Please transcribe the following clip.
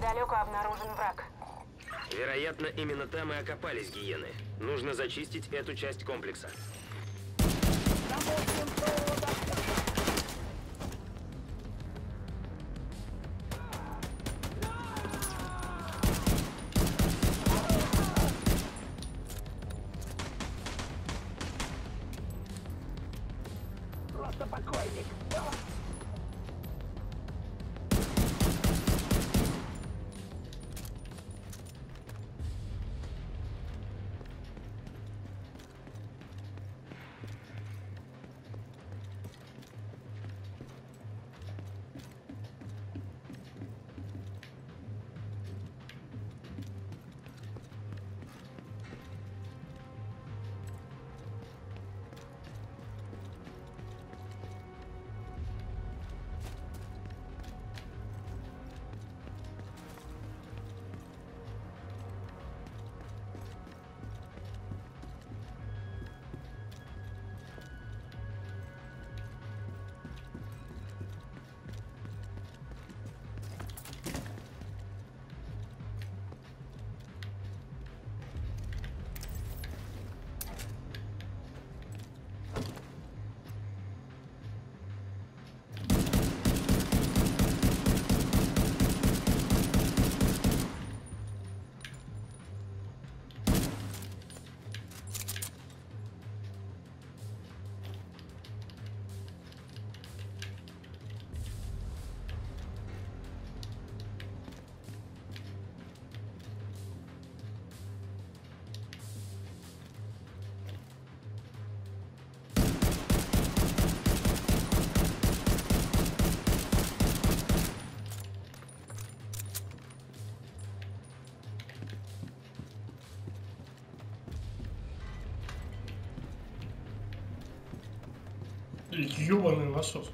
Неподалеку обнаружен враг. Вероятно, именно там и окопались гиены. Нужно зачистить эту часть комплекса. Просто покойник. Ёбаный насос.